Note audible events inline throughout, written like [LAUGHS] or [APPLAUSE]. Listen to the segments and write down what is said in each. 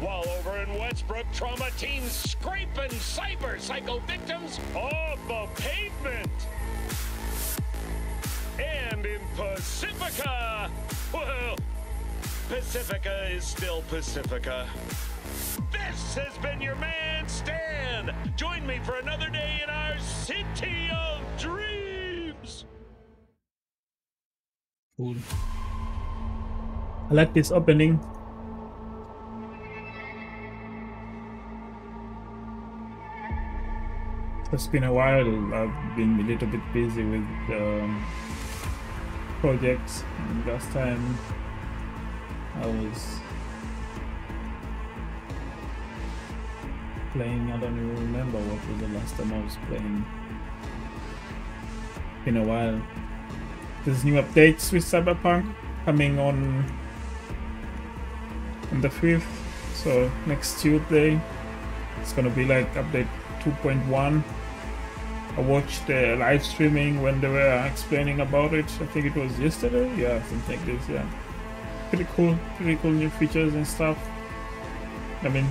While over in Westbrook, trauma teams scraping cyber psycho victims off the pavement. And in Pacifica, well, Pacifica is still Pacifica. This has been your man, Stan. Join me for another day in our city of dreams. I like this opening. It's been a while. I've been a little bit busy with um, projects. last time I was playing, I don't even remember what was the last time I was playing. Been a while. There's new updates with Cyberpunk coming on on the 5th. So next Tuesday, it's gonna be like update 2.1 I watched the live streaming when they were explaining about it. I think it was yesterday. Yeah, something like this. Yeah, pretty cool. Pretty cool new features and stuff. I mean,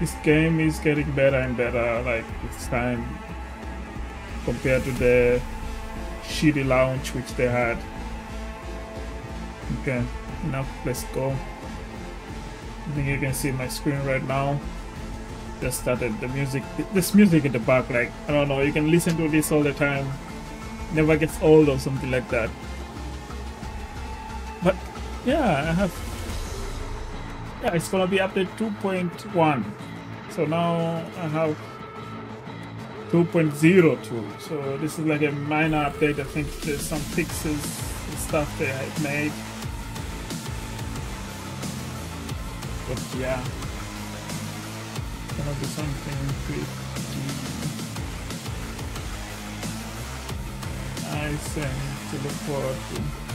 this game is getting better and better. Like it's time compared to the shitty launch which they had. Okay, now let's go. I think you can see my screen right now just started the music this music in the back like i don't know you can listen to this all the time. Never gets old or something like that. But yeah i have yeah it's gonna be update 2.1 so now i have 2.02 so this is like a minor update i think there's some fixes and stuff they have made. But yeah gonna something pretty nice and to look forward to.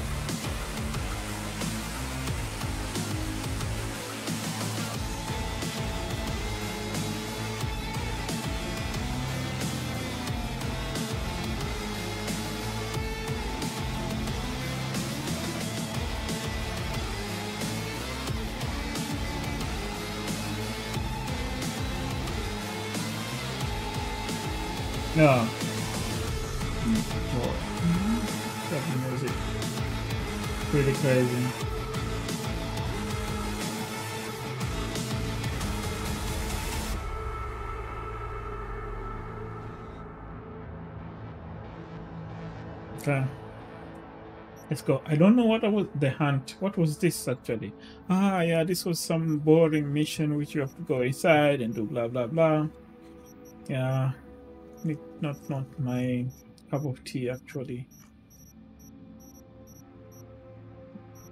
Crazy. Okay. Let's go. I don't know what was the hunt. What was this actually? Ah, yeah, this was some boring mission which you have to go inside and do blah blah blah. Yeah, not not my cup of tea actually.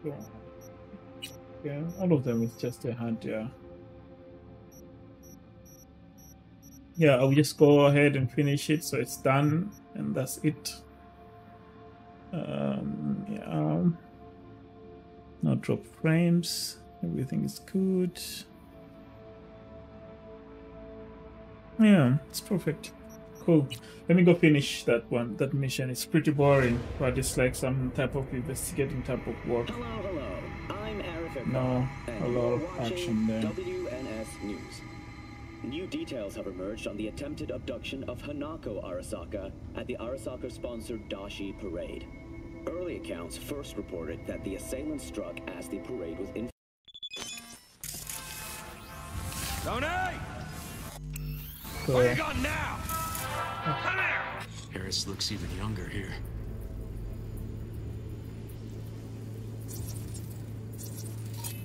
Yeah, yeah all of them is just a hand, yeah. Yeah, I'll just go ahead and finish it so it's done and that's it. Um, yeah. No drop frames. Everything is good. Yeah, it's perfect. Cool. Let me go finish that one. That mission. It's pretty boring, but it's like some type of investigating type of work. Hello, hello. I'm Arif No, a lot of action there. WNS News. New details have emerged on the attempted abduction of Hanako Arasaka at the Arasaka-sponsored Dashi Parade. Early accounts first reported that the assailant struck as the parade was in. Tony! Cool. What you got now? Harris looks even younger here.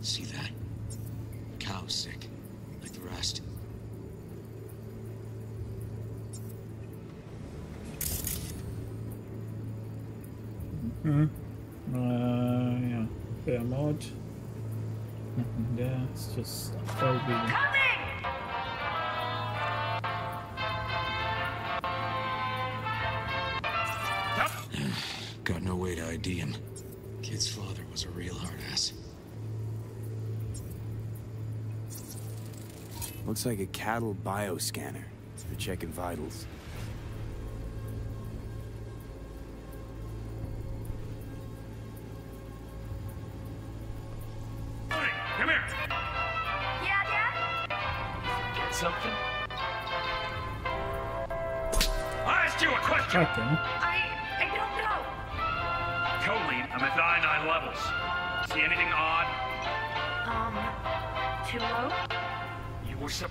See that? Cow's sick, like the rest. Mm hmm. Uh, yeah. Fair mode. Nothing there. It's just all Coming! Diem. Kid's father was a real hard ass. Looks like a cattle bioscanner for checking vitals.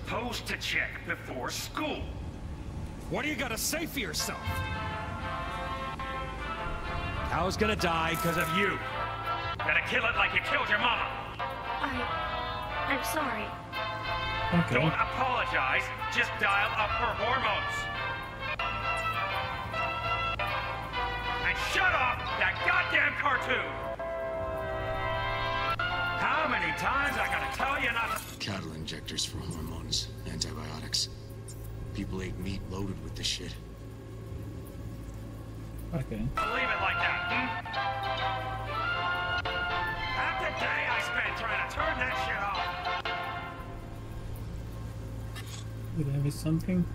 Supposed to check before school. What do you gotta say for yourself? Cow's gonna die because of you. Gotta kill it like you killed your mama. I I'm sorry. Okay. Don't apologize, just dial up her hormones. And shut off that goddamn cartoon! How many times I gotta tell you not to... Cattle injectors for hormones, antibiotics. People ate meat loaded with this shit. Okay. Leave it like that, hmm? Half the day I spent trying to turn that shit off. Did I miss something?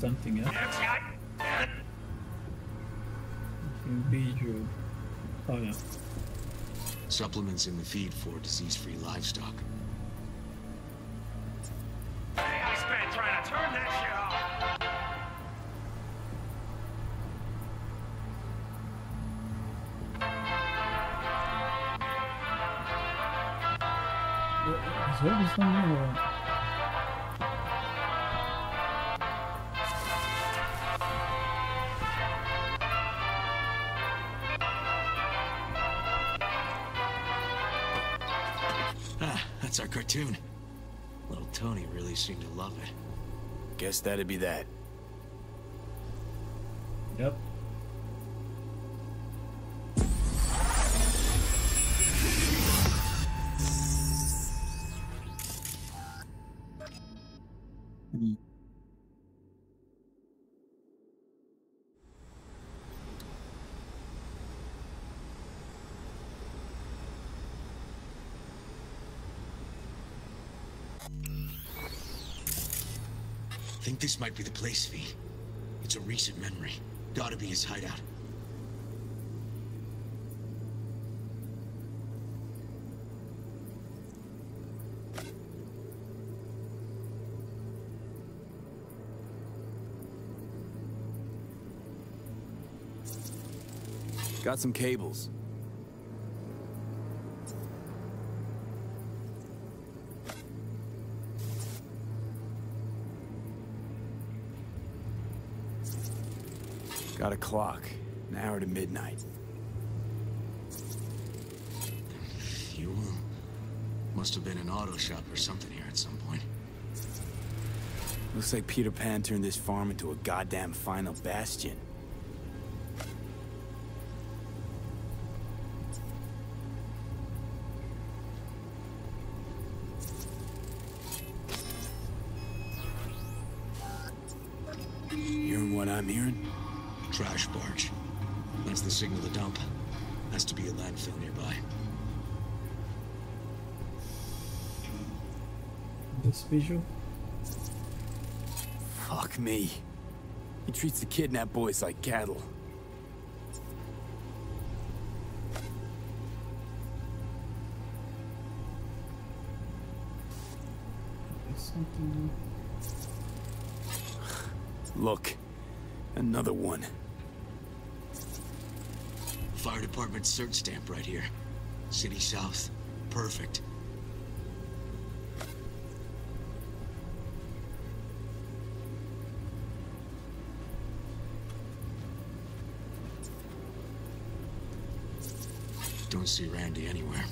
Something else. Yes, I... Biju. Oh yeah. Supplements in the feed for disease-free livestock. Guess that'd be that. Yep. I think this might be the place, V. It's a recent memory. Gotta be his hideout. Got some cables. Got a clock. An hour to midnight. Fuel? Uh, must have been an auto shop or something here at some point. Looks like Peter Pan turned this farm into a goddamn final bastion. This visual. Fuck me. He treats the kidnapped boys like cattle. Something. Look. Another one. Fire department search stamp right here. City South. Perfect. Don't see Randy anywhere.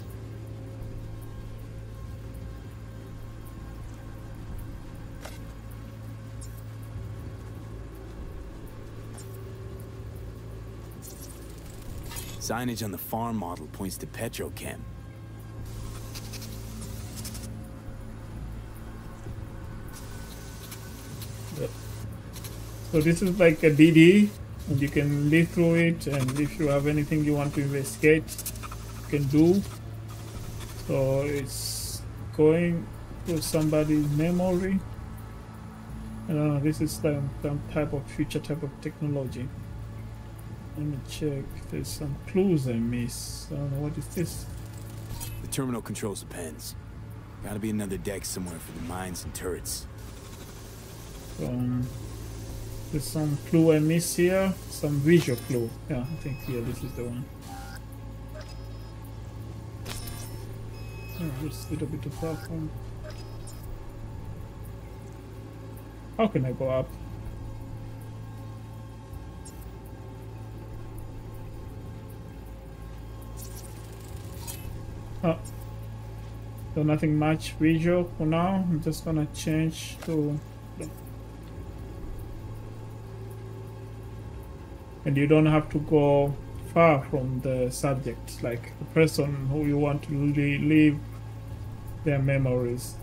Signage on the farm model points to Petrochem. So this is like a DD. You can live through it and if you have anything you want to investigate, can do. So it's going to somebody's memory. I don't know. This is some, some type of future type of technology. Let me check. There's some clues I miss. I don't know what is this. The terminal controls the pens. Gotta be another deck somewhere for the mines and turrets. Um, there's some clue I miss here. Some visual clue. Yeah, I think yeah, this is the one. Just a little bit of from. How can I go up? Oh. So nothing much visual for now. I'm just gonna change to and you don't have to go far from the subject like the person who you want to really leave their memories.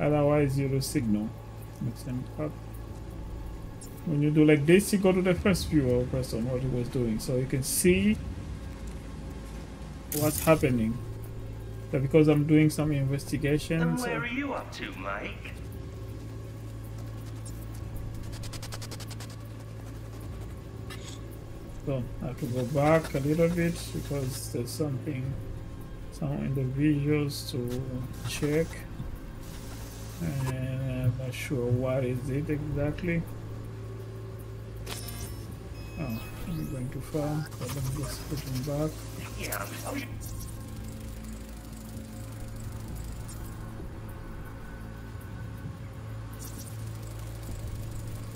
Otherwise you lose signal. Makes sense. But when you do like this you go to the first view of person what he was doing. So you can see what's happening. So because I'm doing some investigation And so where are you up to, Mike? So I have to go back a little bit because there's something some in the visuals to check. And I'm not sure what is it exactly. Oh, I'm going too far. So let me just put them back. Yeah.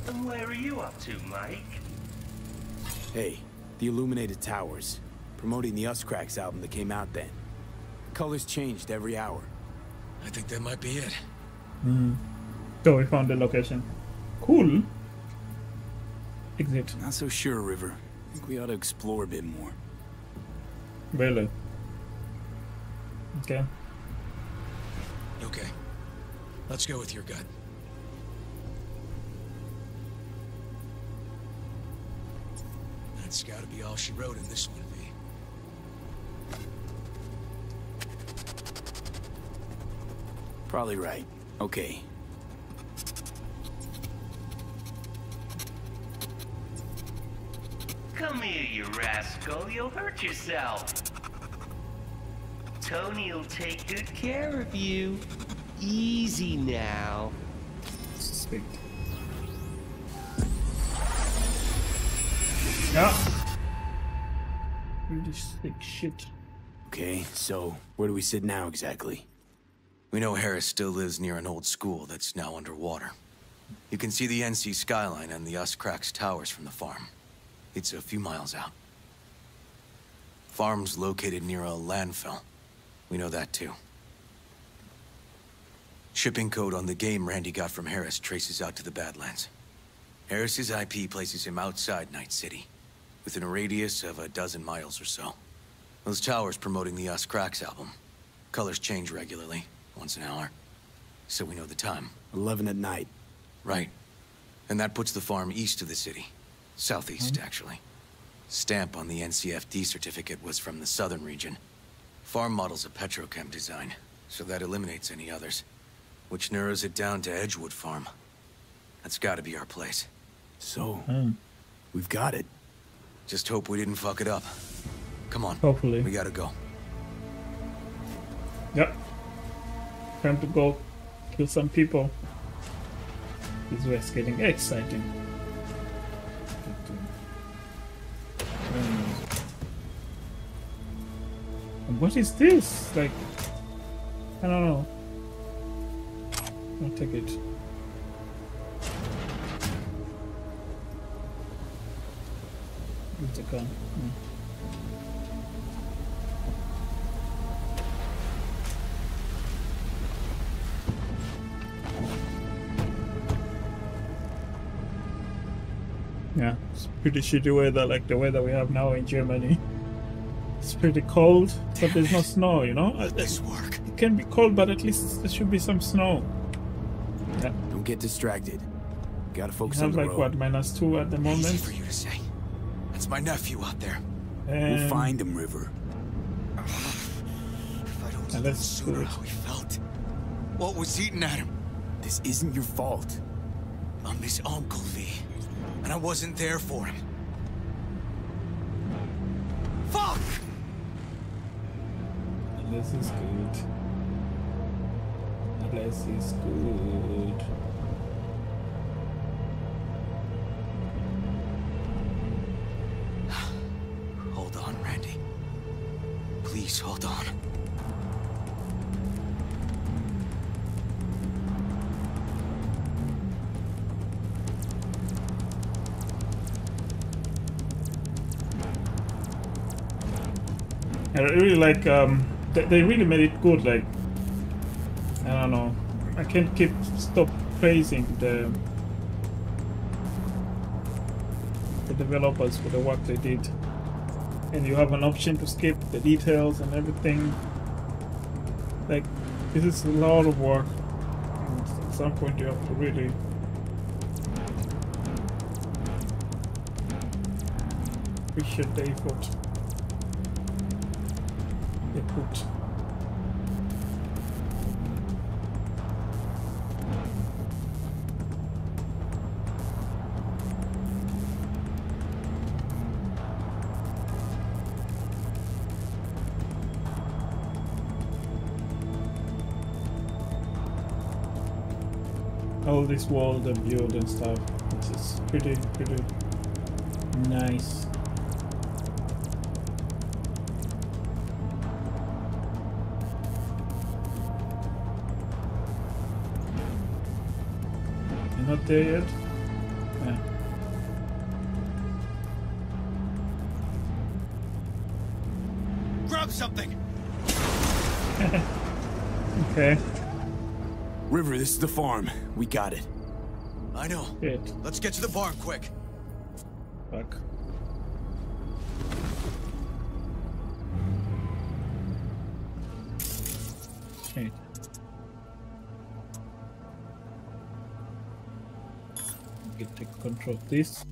And where are you up to, Mike? Hey, the Illuminated Towers. Promoting the Us Cracks album that came out then. Colors changed every hour. I think that might be it. Mm. So we found the location. Cool. Exit. Not so sure, River. I think we ought to explore a bit more. Really. Okay. Okay. Let's go with your gut. That's gotta be all she wrote in this one, V. Probably right. Okay. Come here, you rascal. You'll hurt yourself. Tony'll take good care of you. Easy now. Suspect. Yeah. Really sick shit. Okay, so where do we sit now exactly? We know Harris still lives near an old school that's now underwater. You can see the NC skyline and the Us Cracks towers from the farm. It's a few miles out. Farm's located near a landfill. We know that too. Shipping code on the game Randy got from Harris traces out to the Badlands. Harris's IP places him outside Night City, within a radius of a dozen miles or so. Those towers promoting the Us Cracks album. Colors change regularly, once an hour. So we know the time. 11 at night. Right. And that puts the farm east of the city. Southeast, hmm. actually. Stamp on the NCFD certificate was from the southern region. Farm model's a petrochem design, so that eliminates any others. Which narrows it down to Edgewood Farm. That's gotta be our place. So, hmm. we've got it. Just hope we didn't fuck it up. Come on. Hopefully. We gotta go. Yep. Time to go kill some people. This is it's getting exciting. And What is this? Like, I don't know. I'll take it. Use the gun. Hmm. Pretty shitty weather, like the weather we have now in Germany. It's pretty cold, but there's no [LAUGHS] snow, you know? This work. It can be cold, but at least there should be some snow. Yeah, Don't get distracted. Gotta focus on the like road. what minus two at the moment? Easy for you to say. That's my nephew out there. And We'll find him, River. If I don't that's sooner how he felt. What was eating at him? This isn't your fault. I'm his uncle, V. And I wasn't there for him. Fuck! This is good. This is good. Like um they, really made it good like I don't know. I can't keep stop praising the the developers for the work they did. And you have an option to skip the details and everything. Like this is a lot of work. And at some point you have to really appreciate the effort put. All this wall, and build and stuff. This is pretty, pretty nice. There yet? Yeah. Grab something! [LAUGHS] Okay. River, this is the farm. We got it. I know. Good. Let's get to the barn quick. Fuck. Okay. Take control of this.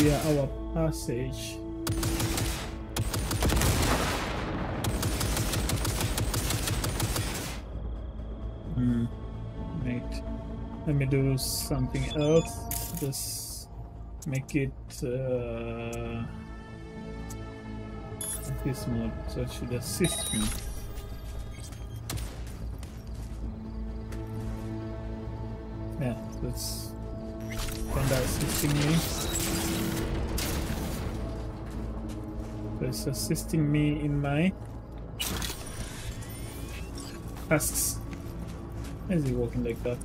Clear our passage. Hmm. Wait. Let me do something else. Just make it uh, this mode so it should assist me. Yeah, that's kinda assisting me. It's assisting me in my tasks. Why is he walking like that?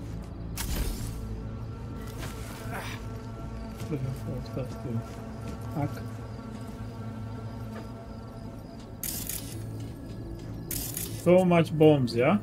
Looking for stuff to hack. So much bombs, yeah?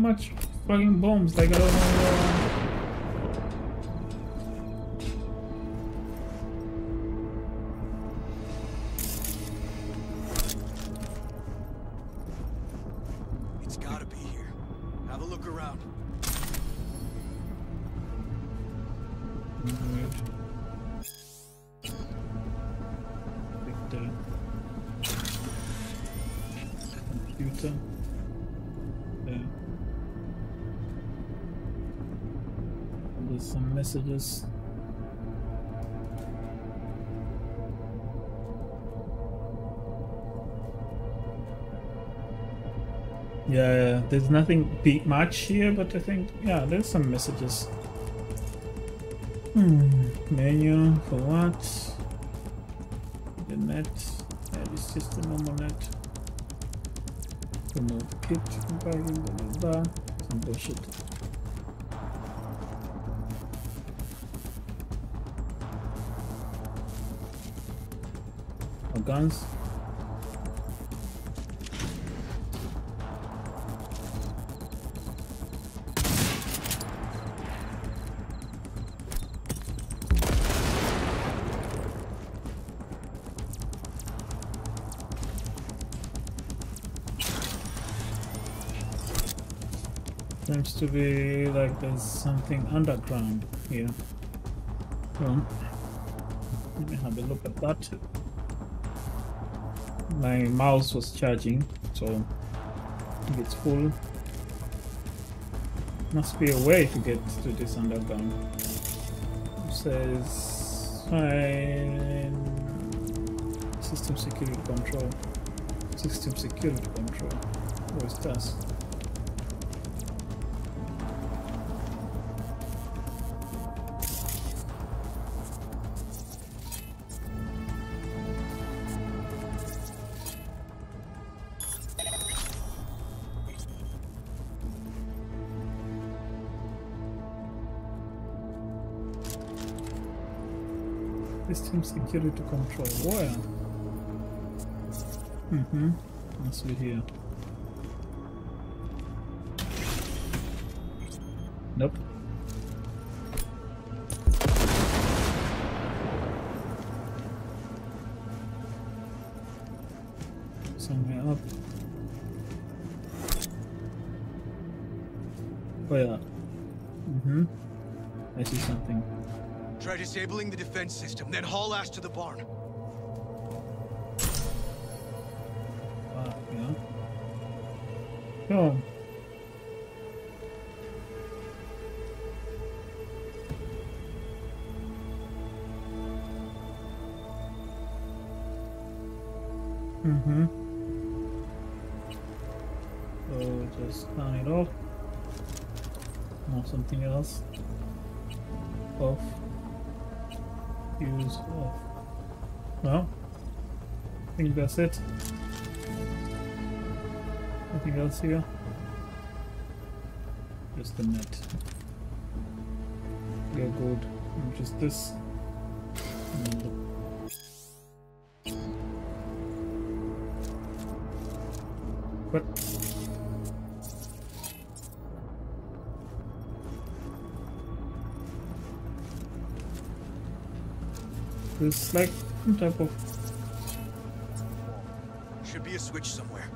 Much fucking bombs, like I don't uh, messages. Yeah, there's nothing big much here, but I think, yeah, there's some messages. Hmm, menu for what? The net. Yeah, just the normal net. Remove kit, blah blah blah blah. Some bullshit. Oh, guns. Seems to be like there's something underground here. Let me have a look at that. My mouse was charging, so it's full. Must be a way to get to this underground. It says system security control. System security control. Where's that? Security control. Where? Mm-hmm. Must be here. Defense system, then haul ass to the barn. Ah, yeah. So. Mm-hmm. So just turn it off. Or something else. Off. Use off. No? I think that's it. Nothing else here? Just the net. Yeah, good. And just this. And There's like some type of Should be a switch somewhere.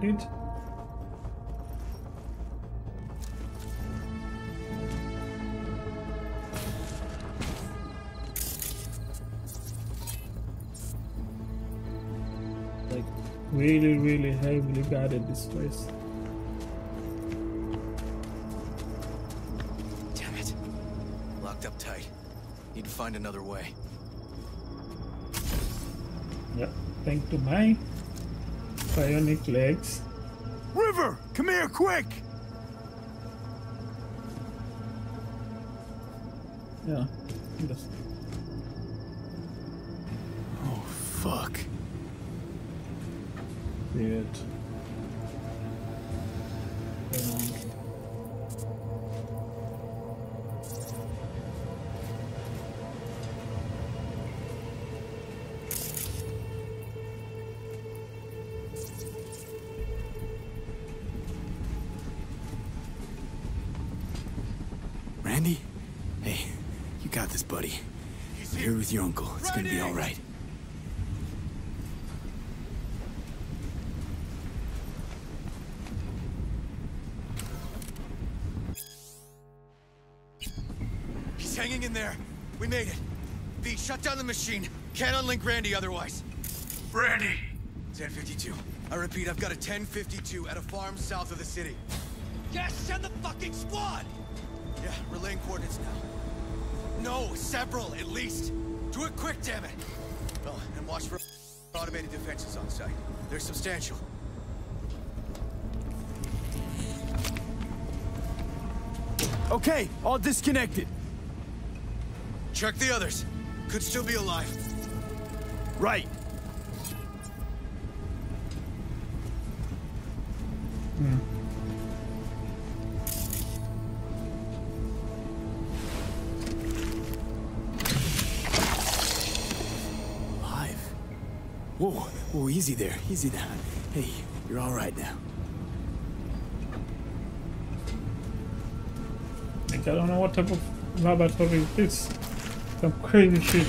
Did. Like, really, really heavily guarded this place. Damn it. Locked up tight. Need to find another way. Yeah, thanks to my Bionic legs. River, come here quick! Yeah. Oh, fuck. Weird. Your uncle. It's gonna be all right. He's hanging in there. We made it. V, shut down the machine. Can't unlink Randy otherwise. Randy! 1052. I repeat, I've got a 1052 at a farm south of the city. Yes, send the fucking squad! Yeah, relaying coordinates now. No, several, at least. Do it quick, damn it! Oh, and watch for automated defenses on site. They're substantial. Okay, all disconnected. Check the others. Could still be alive. Right. Whoa, whoa, easy there, easy now. Hey, you're all right now. like, I don't know what type of laboratory it is. Some crazy shit.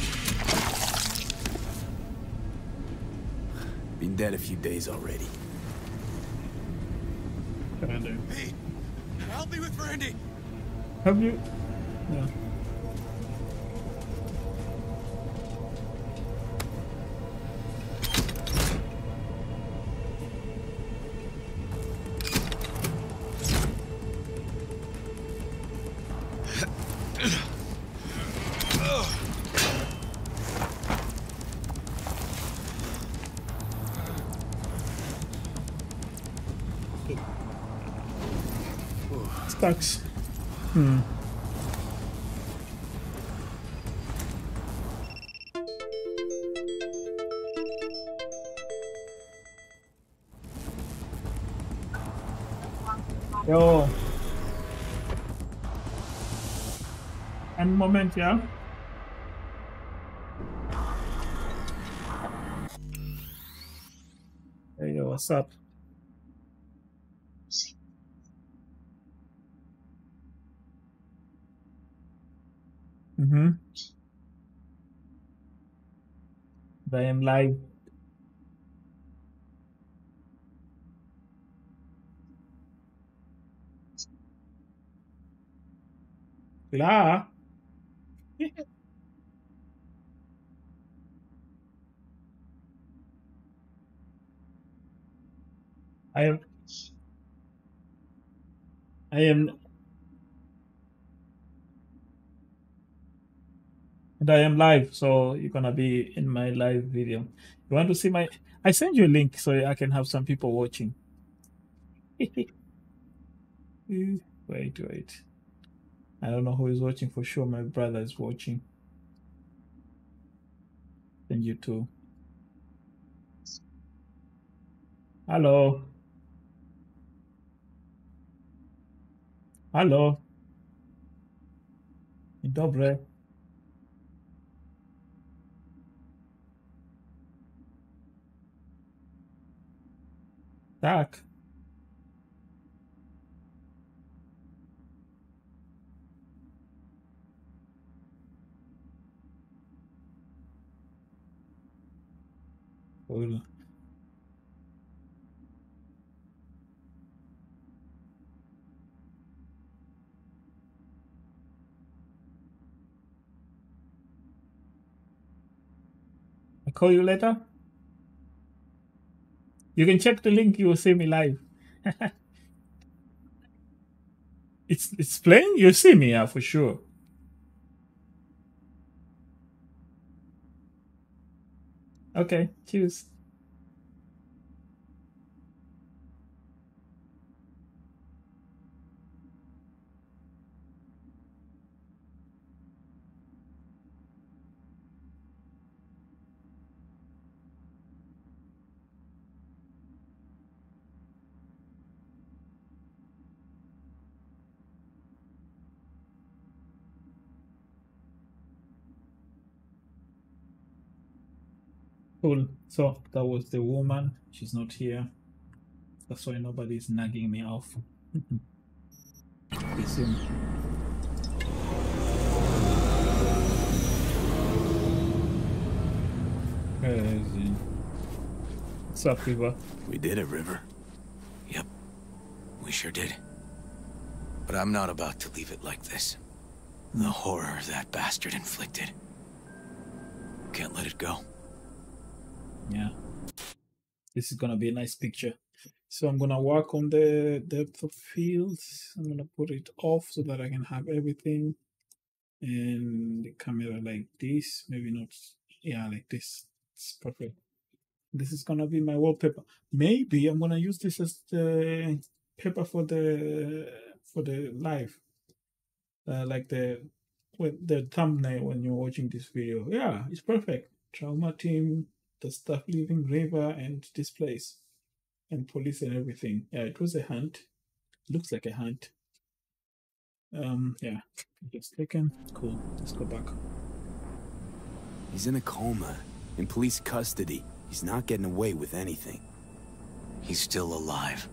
Been dead a few days already. What can I do? V, help me with Randy! Have you? Yeah. Moment, ja? Hey, yo, what's up? Mm-hmm. I am live. Klar. I am. I am. And I am live, so you're gonna be in my live video. You want to see my? I send you a link so I can have some people watching. [LAUGHS] wait, wait. I don't know who is watching for sure. My brother is watching. And you too. Hello. Hello. Dobry. Tak. I'll call you later. You can check the link, you will see me live. [LAUGHS] it's it's playing, you see me, yeah, for sure. Okay, cheers. Cool. So that was the woman. She's not here. That's why nobody's nagging me off. Where is he? What's up, River? We did it, River. Yep, we sure did. But I'm not about to leave it like this. The horror that bastard inflicted. Can't let it go. Yeah. This is gonna be a nice picture. So I'm gonna work on the depth of field. I'm gonna put it off so that I can have everything. And the camera like this, maybe not, yeah, like this. It's perfect. This is gonna be my wallpaper. Maybe I'm gonna use this as the paper for the for the live, uh, like the with the thumbnail when you're watching this video. Yeah, it's perfect. Trauma team, the stuff leaving river and this place, and police and everything. Yeah, it was a hunt. Looks like a hunt. Um, yeah, just taken. Cool. Let's go back. He's in a coma, in police custody. He's not getting away with anything. He's still alive.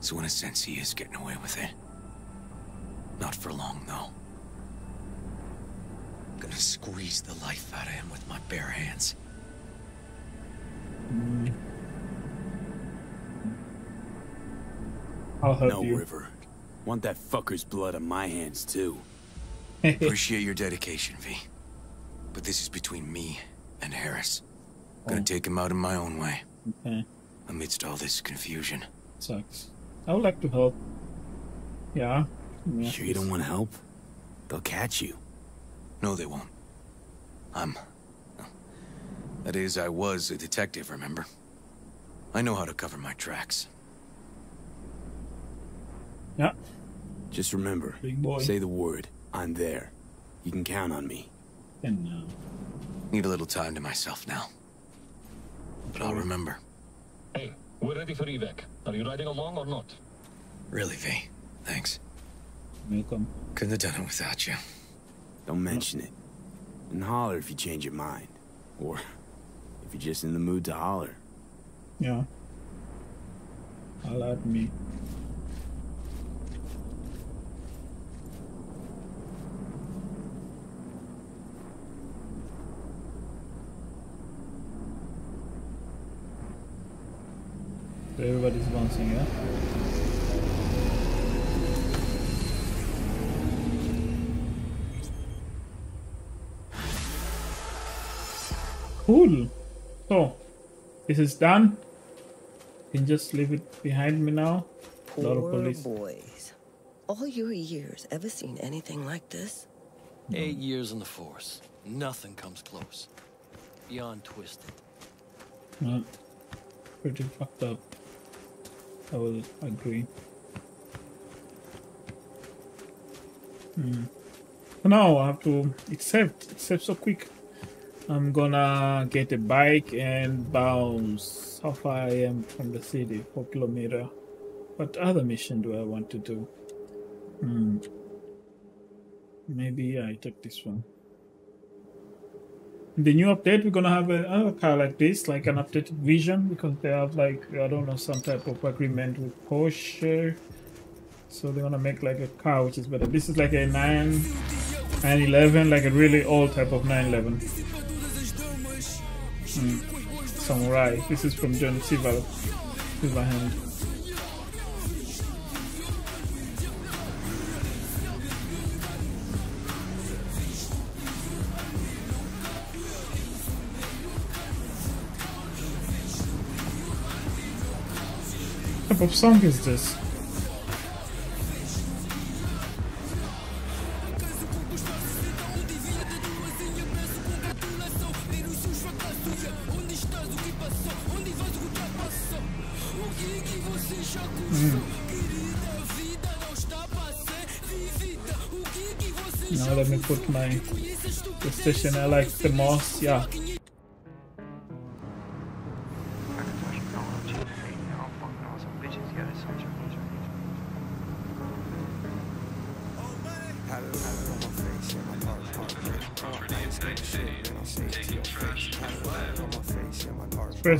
So in a sense, he is getting away with it. Not for long, though. Gonna squeeze the life out of him with my bare hands. I'll help no, you. River. Want that fucker's blood on my hands, too. [LAUGHS] Appreciate your dedication, V. But this is between me and Harris. Gonna Oh. take him out in my own way, Okay, amidst all this confusion. sucks. I would like to help. Yeah. yeah. Sure you don't want to help? They'll catch you. No, they won't. I'm... That is, I was a detective, remember? I know how to cover my tracks. Yeah. Just remember, Big boy. say the word. I'm there. You can count on me. And uh, Need a little time to myself now. But I'll remember. Hey, we're ready for evac. Are you riding along or not? Really, V. Thanks. welcome. Couldn't have done it without you. Don't mention it. And holler if you change your mind. Or if you're just in the mood to holler. Yeah. I'll add me. Everybody's bouncing, yeah? Cool. So, this is done. You Can just leave it behind me now. Lot of Poor police. boys. All your years, ever seen anything like this? Eight years in the force. Nothing comes close. Beyond twisted. Well, pretty fucked up. I will agree. Hmm. Now I have to accept. Accept so quick. I'm gonna get a bike and bounce. How far I am from the city? Four kilometer. What other mission do I want to do? Hmm. Maybe I take this one. The new update, we're gonna have another car like this, like an updated vision, because they have like I don't know some type of agreement with Porsche. So they're gonna make like a car which is better. This is like a 9 911, like a really old type of 911. Mm. Samurai. This is from John Silver Silverhand. What song is this? Now let me put my the station I like the most. Yeah.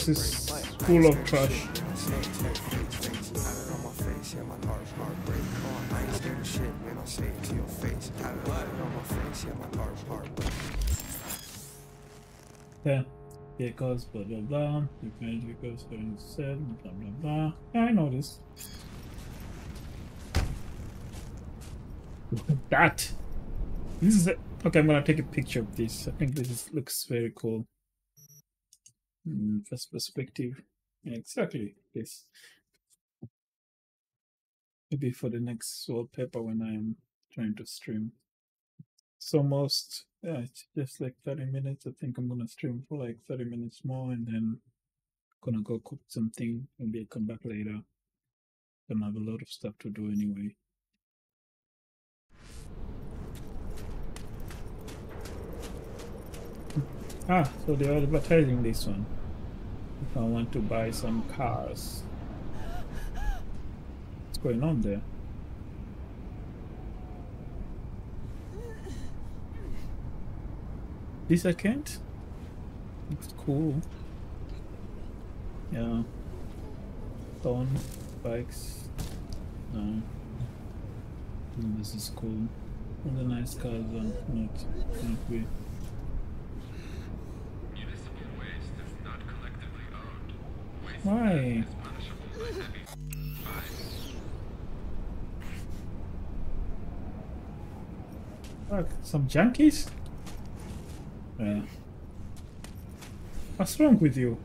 Express is full of trash. Yeah, because blah blah blah, depends because having said blah blah blah. Yeah, I know this. That. This is a, okay. I'm gonna take a picture of this. I think this is, looks very cool. Mm, first perspective. Exactly this. Maybe for the next wallpaper when I'm trying to stream. It's almost yeah, it's just like 30 minutes. I think I'm gonna stream for like 30 minutes more and then gonna go cook something. Maybe I come back later. Don't have a lot of stuff to do anyway. Ah, so they are advertising this one. If I want to buy some cars. What's going on there? This I can't? Looks cool. Yeah. Dawn bikes. No. Mm, this is cool. All the nice cars are not, not. Why? Fuck, some junkies? Yeah. What's wrong with you?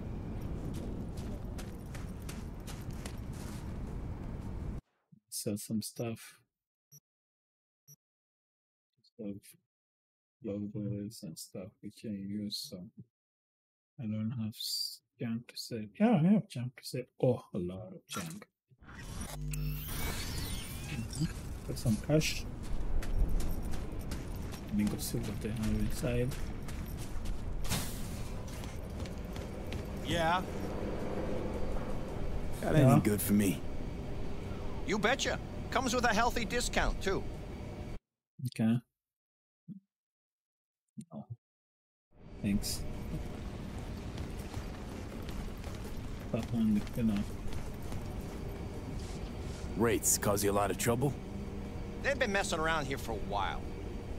Sell some stuff. Stuff, logos and stuff we can use, so I don't have junk to. Yeah, I have junk to say. Oh, a lot of junk. Got some cash. Let me go see what they have inside. Yeah. That ain't Yeah. good for me. You betcha. Comes with a healthy discount, too. Okay. Oh. Thanks. That one, you know. Rates cause you a lot of trouble? They've been messing around here for a while.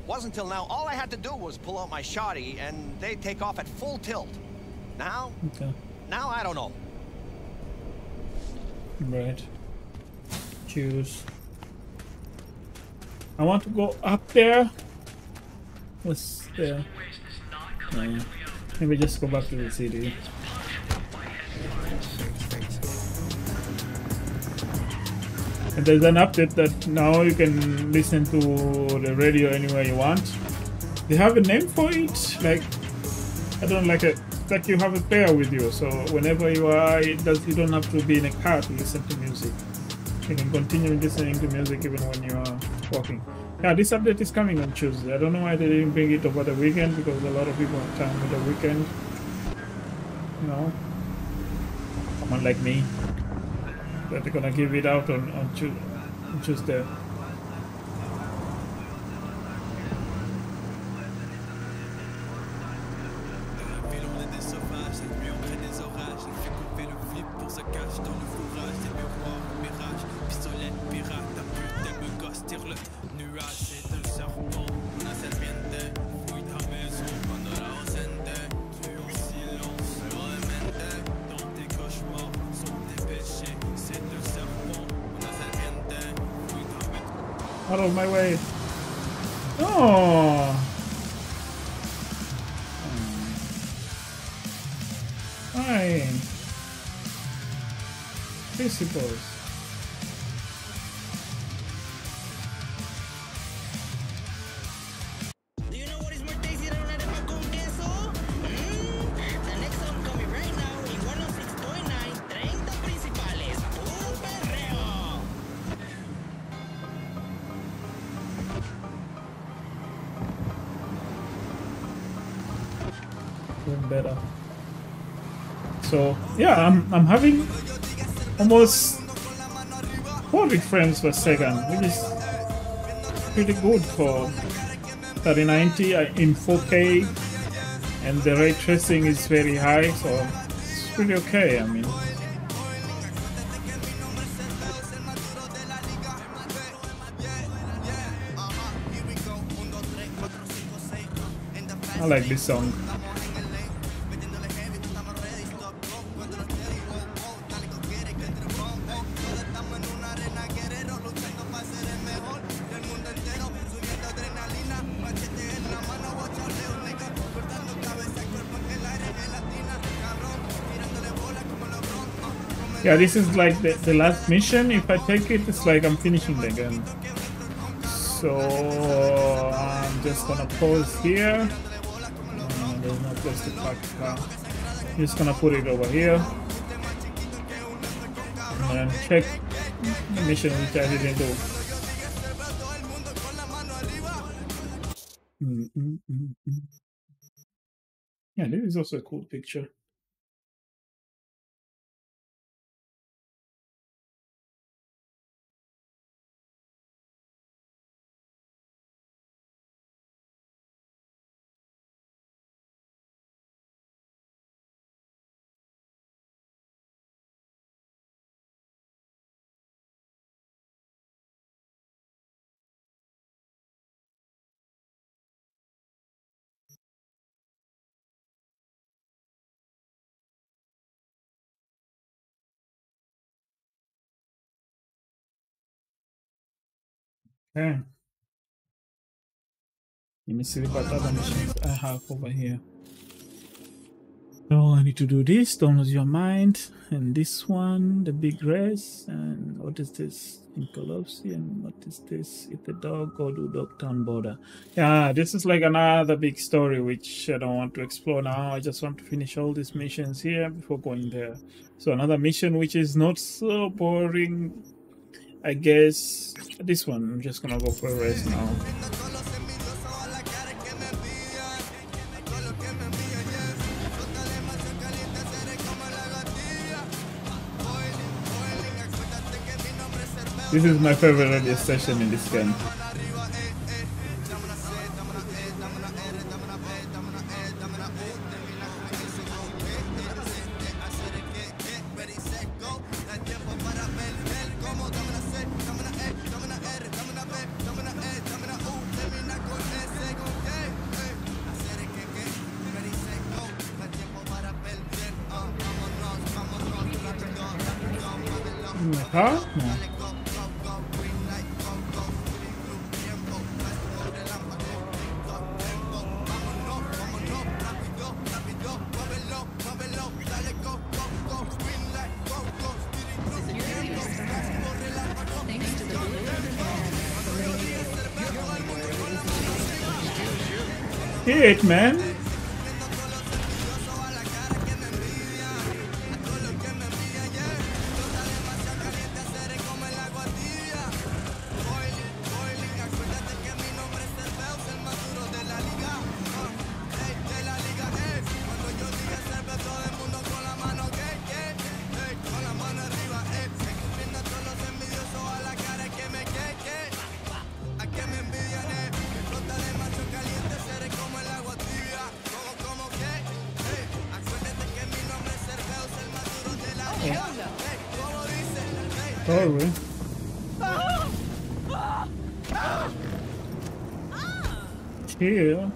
Wasn't till now, all I had to do was pull out my shoddy, and they'd take off at full tilt. Now, Okay. now I don't know. Right. Choose. I want to go up there. What's there? No. Maybe just go back to the city. And there's an update that now you can listen to the radio anywhere you want. They have a name for it, like I don't like it. Like you have a player with you, so whenever you are, does. You don't have to be in a car to listen to music. You can continue listening to music even when you are walking. Yeah, this update is coming on Tuesday. I don't know why they didn't bring it over the weekend because a lot of people have time with the weekend. You know, someone like me, that they're gonna give it out on on, on Tuesday. So yeah, I'm I'm having almost 40 frames per second, which is pretty good for 3090 uh, in 4K, and the ray tracing is very high, so it's pretty okay. I mean, I like this song. Yeah, this is like the, the last mission. If I take it, it's like I'm finishing the game. So I'm just gonna pause here. Uh, there's no place to park car. I'm just gonna put it over here. And check the mission which I didn't do. Mm, mm, mm, mm. Yeah, this is also a cool picture. Eh. Okay. Let me see what other missions I have over here. So I need to do this, don't lose your mind, and this one, the big race, and what is this? In and what is this? If the dog or go to Dogtown border. Yeah, this is like another big story which I don't want to explore now. I just want to finish all these missions here before going there. So another mission which is not so boring. I guess this one, I'm just gonna go for a race now. This is my favorite station in this game. Probably. Chill.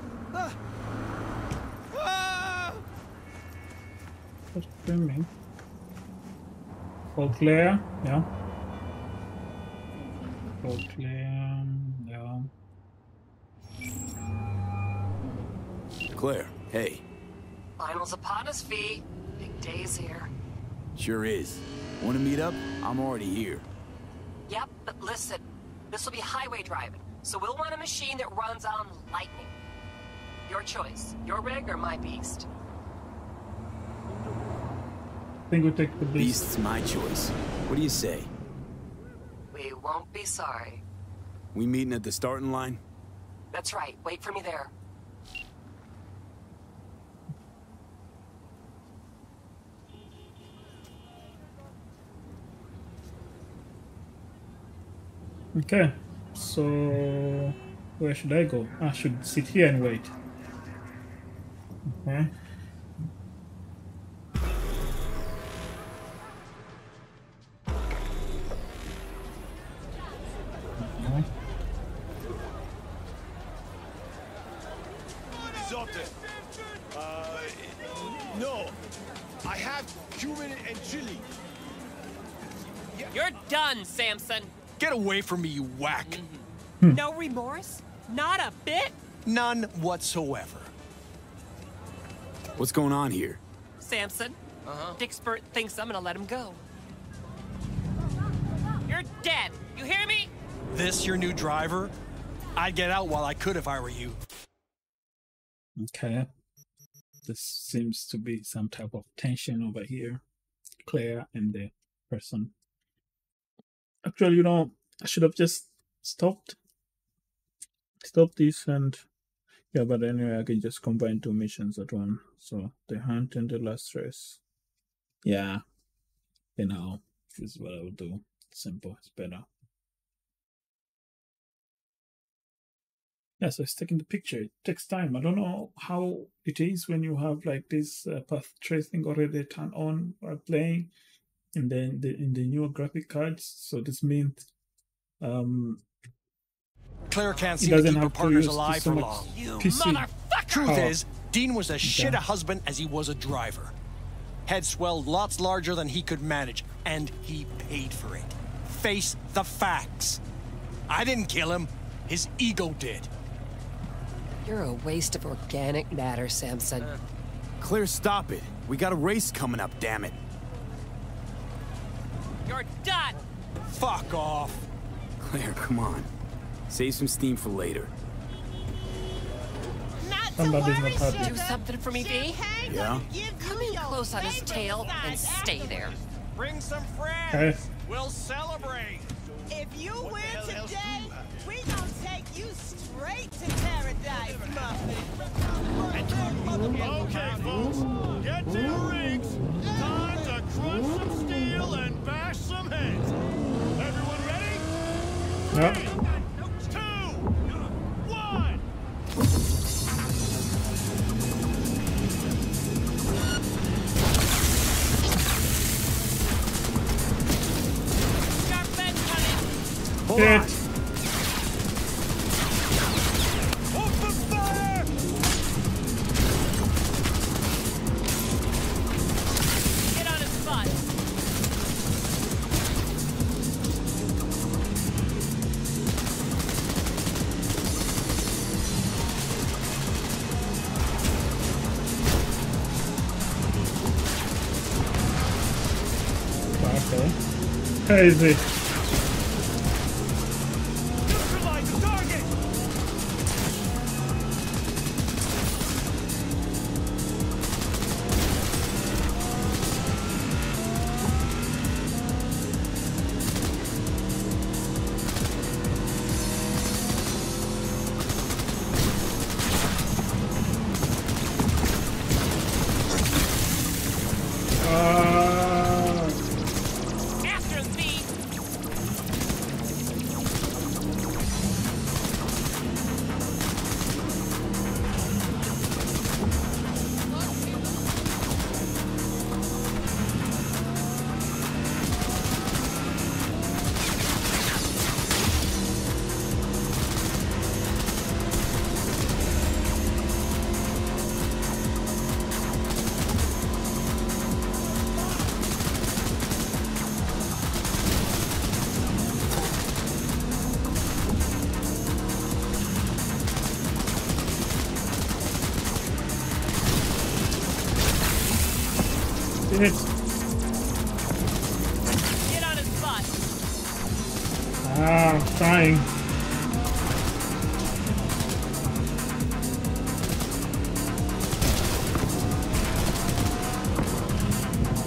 What's screaming? All clear? Yeah. All clear. Yeah. Claire, hey. Finals upon us, V. Big day's here. Sure is. Want to meet up? I'm already here. Yep, but listen. This will be highway driving, so we'll want a machine that runs on lightning. Your choice. Your rig or my beast? I think we'll take the beast. Beast's my choice. What do you say? We won't be sorry. We meeting at the starting line? That's right. Wait for me there. Okay, so where should I go? I should sit here and wait. Okay. Get away from me, you whack. Hmm. No remorse? Not a bit? None whatsoever. What's going on here? Samson, uh-huh. Dick Spurt thinks I'm gonna let him go. You're dead. You hear me? This your new driver? I'd get out while I could if I were you. Okay. This seems to be some type of tension over here. Claire and the person. Actually, you know, I should have just stopped. Stop this and yeah, but anyway, I can just combine two missions at one. So the hunt and the last race. Yeah. You know, this is what I would do. Simple, it's better. Yeah, so it's taking the picture. It takes time. I don't know how it is when you have like this uh, path tracing already turned on or playing, and then the in the newer graphic cards. So this means um, Claire can't He seem to keep her partners alive so for long. You PC. motherfucker! Truth Oh. is, Dean was as shit a husband as he was a driver. Head swelled lots larger than he could manage, and he paid for it. Face the facts. I didn't kill him. His ego did. You're a waste of organic matter, Samson. Claire, stop it. We got a race coming up, damn it. You're done. Fuck off. Claire, come on. Save some steam for later. Somebody's not happy. Do something for me, V? Yeah? Come in close on his tail and stay there. Bring some friends. Okay. We'll celebrate. If you win today, we gonna take you straight to paradise, Muffin. Okay, folks, get to your rings. Time to crush some steel and bash some heads. Everyone ready? Yeah. Two, one. Shit. Crazy.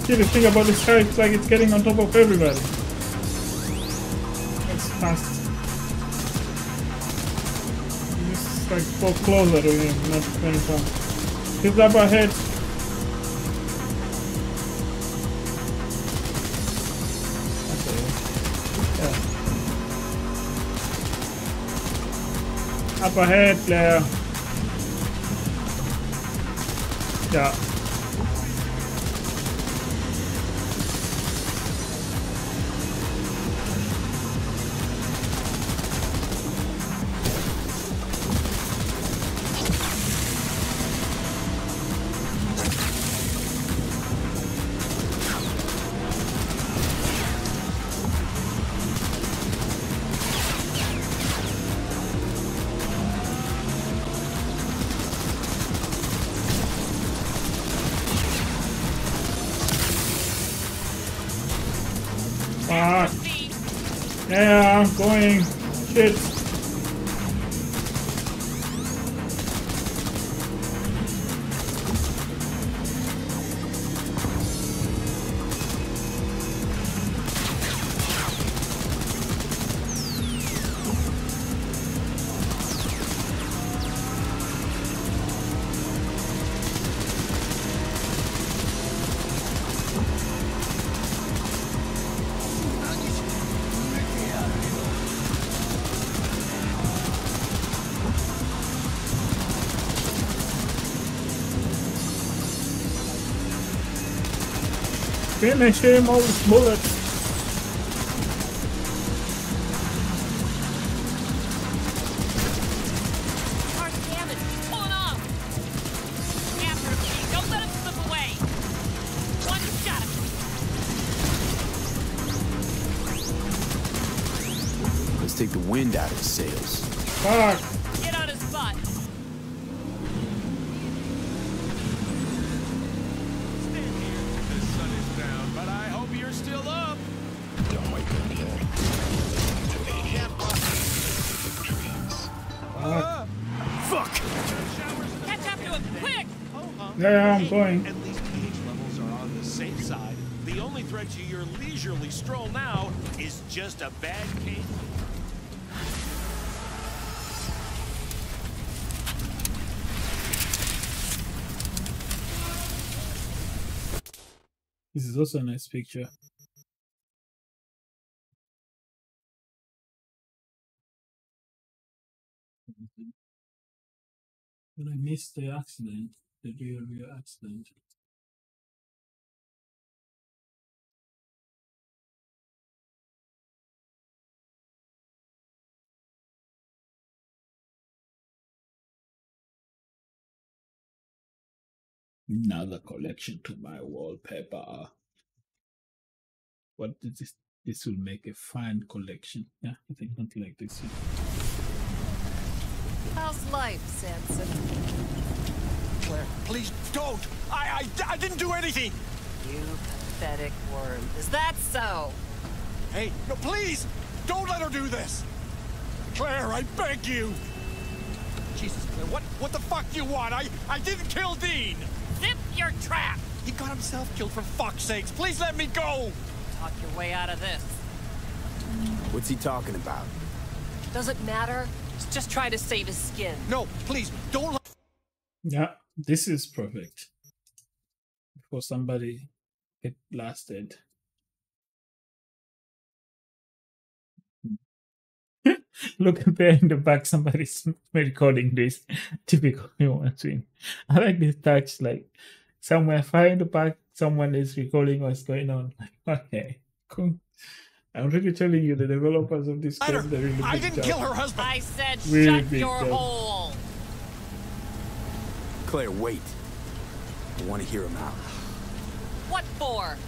See, the thing about this car, it's like it's getting on top of everybody. It's fast. Just like fall closer to him, not very far. He's up ahead. Up ahead, Blair. Yeah. Him slip away. One shot. Let's take the wind out of his sails. Fuck. At least pH levels are on the safe side. The only threat to your leisurely stroll now is just a bad case. This is also a nice picture. But I missed the accident, the real, real accident. Another collection to my wallpaper. What is this? This will make a fine collection. Yeah, I think not like this. How's life, Samson? Claire, please don't! I, I, I didn't do anything! You pathetic worm. Is that so? Hey, no, please! Don't let her do this! Claire, I beg you! Jesus, Claire, what, what the fuck do you want? I, I didn't kill Dean! Zip your trap! He got himself killed for fuck's sakes! Please let me go! Talk your way out of this. What's he talking about? Doesn't matter. He's just trying to save his skin. No, please, don't let... Yeah, this is perfect. Before somebody get blasted. [LAUGHS] Look at there in the back, somebody's [LAUGHS] recording this. [LAUGHS] Typical human scene. I like this touch, like somewhere far in the back, someone is recording what's going on. Okay, cool. I'm really telling you, the developers of this game, they really I didn't job. kill her husband! I said Really shut your job. hole! Claire, wait. I want to hear him out. What for?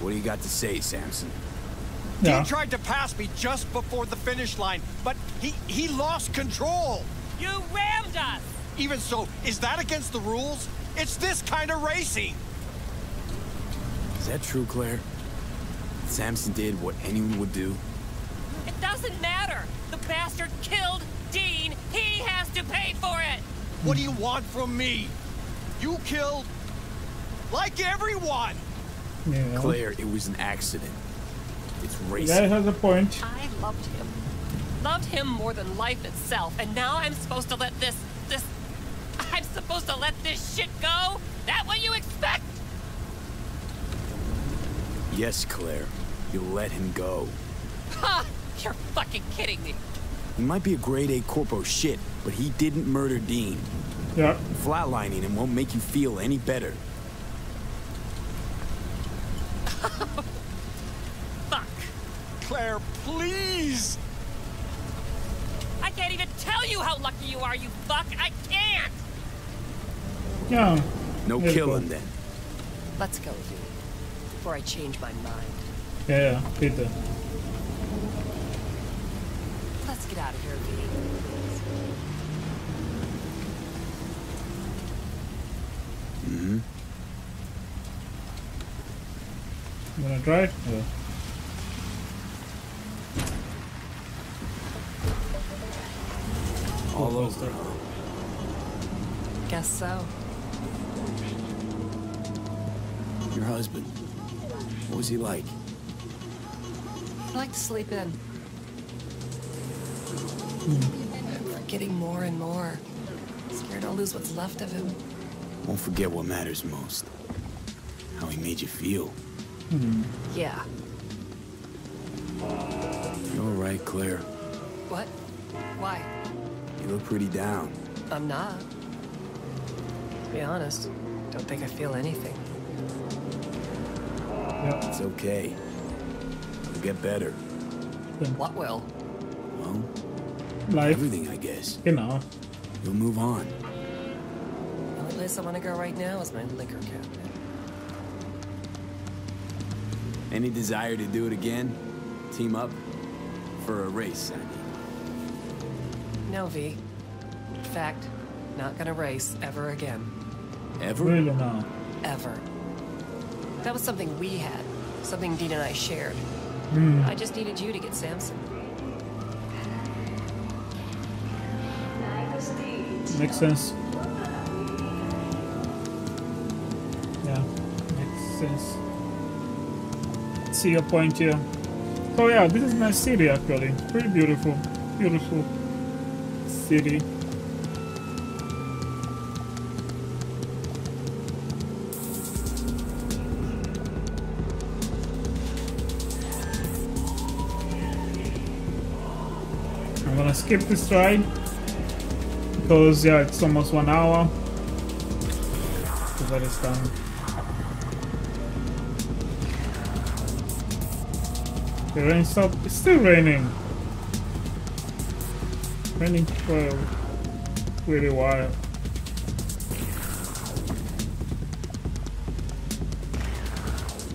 What do you got to say, Samson? Dean tried to pass me just before the finish line, but he, he lost control! You rammed us! Even so, is that against the rules? It's this kind of racing! Is that true, Claire? Samson did what anyone would do? It doesn't matter. The bastard killed Dean. He has to pay for it. What do you want from me? You killed... like everyone! Yeah. Claire, it was an accident. It's The That has a point. I loved him. Loved him more than life itself. And now I'm supposed to let this, this... I'm supposed to let this shit go? That what you expect? Yes, Claire. You let him go. Ha! You're fucking kidding me. He might be a grade A corpo shit, but he didn't murder Dean. Yeah. Flatlining him won't make you feel any better. [LAUGHS] Fuck. Claire, please! I can't even tell you how lucky you are, you fuck. I can't. Yeah. No Yeah, killing cool. then. Let's go, V. Before I change my mind. Yeah, yeah, Peter. Let's get out of here, V. Mm-hmm. You wanna drive? Yeah. All oh. Guess so. Your husband. What was he like? He liked to sleep in. I'm getting more and more. Scared I'll lose what's left of him. Won't forget what matters most. How he made you feel. Hmm. Yeah. You're all right, Claire? What? Why? You look pretty down. I'm not. To be honest, don't think I feel anything. It's okay. You'll get better. What will? Well, Life. everything, I guess. Genau. You'll move on. The only place I want to go right now is my liquor cabinet. Any desire to do it again? Team up? For a race, I mean. No, V. In fact, not gonna race ever again. Ever? Really now. Ever. That was something we had. Something Dean and I shared. Hmm. I just needed you to get Samson. Makes sense. Yeah, makes sense. See your point here. Oh yeah, this is nice city actually. Pretty beautiful. Beautiful city. I'm gonna skip this ride because yeah, it's almost one hour. So that is done. The rain stopped. It's still raining. Raining for a really while.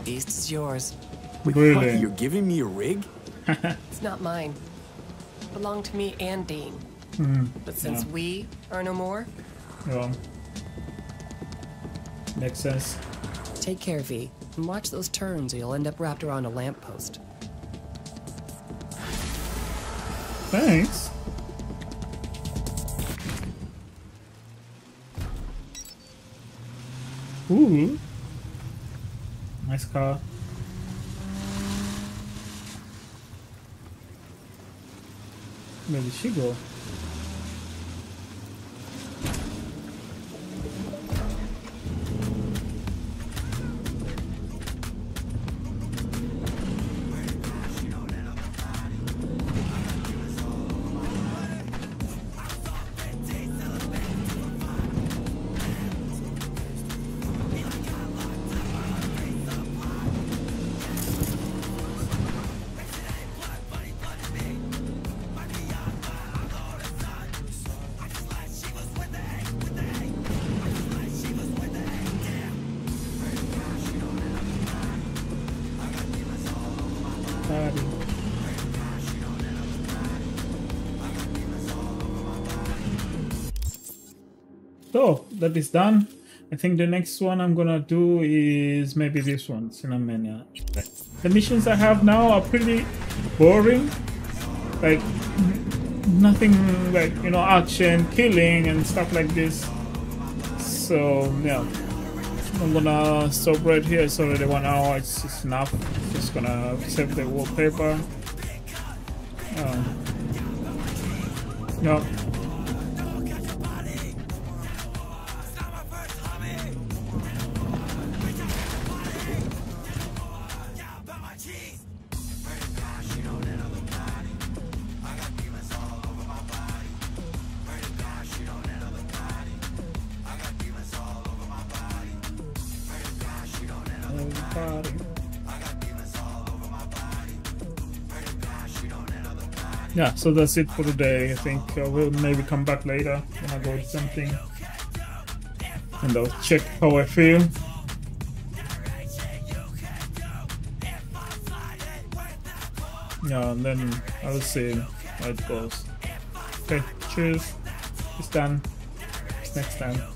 Beast is yours. Wait, Really? what? You're giving me a rig? [LAUGHS] It's not mine. Belonged to me and Dean. Hmm. But since Yeah. we are no more, Yeah. Makes sense. take care, V. And watch those turns or you'll end up wrapped around a lamppost. Thanks. Ooh. Nice car. Where did she go? So that is done. I think the next one I'm gonna do is maybe this one, Cinnamania. The missions I have now are pretty boring. Like nothing like you know action, killing, and stuff like this. So yeah, I'm gonna stop right here. It's already one hour. It's, it's enough. Just gonna save the wallpaper. Um, yeah. Yeah, so that's it for today. I think uh, we'll maybe come back later when I go to something. And I'll check how I feel. Yeah, and then I'll see how it goes. Okay, cheers. It's done. It's Next time.